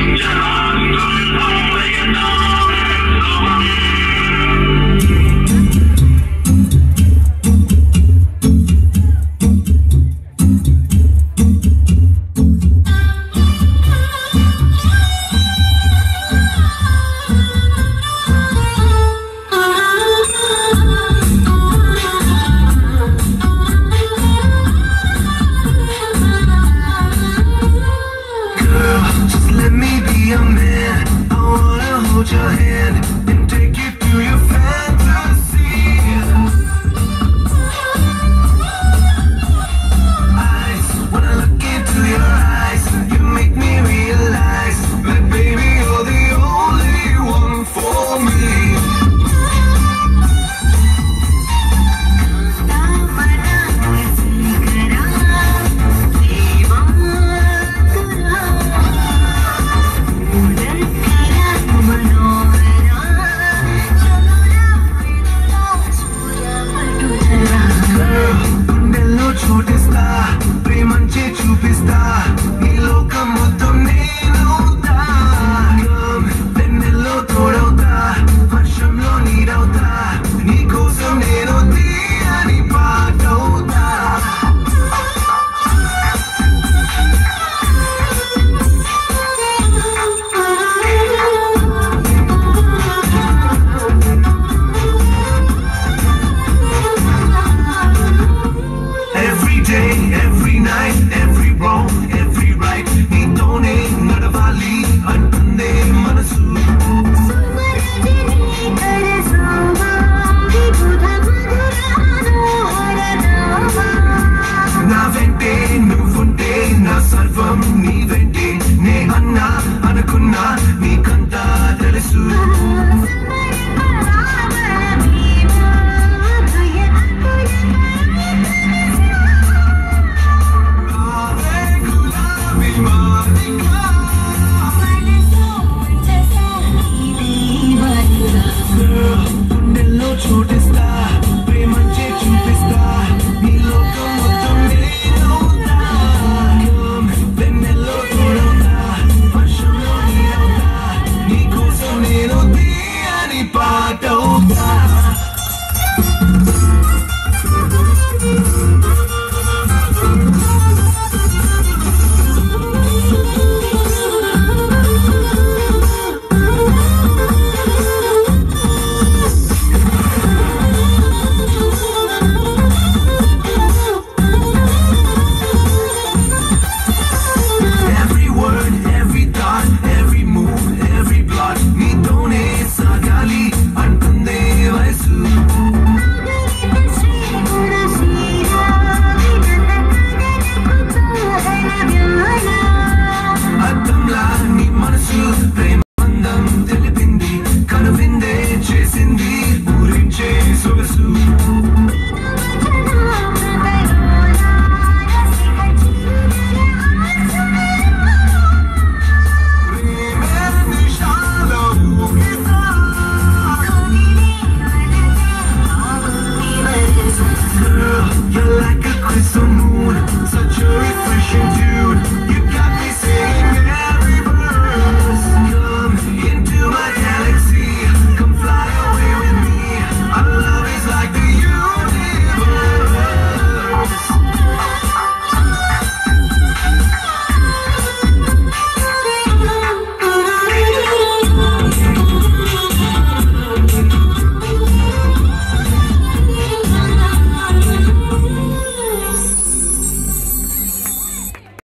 Girl, छोटे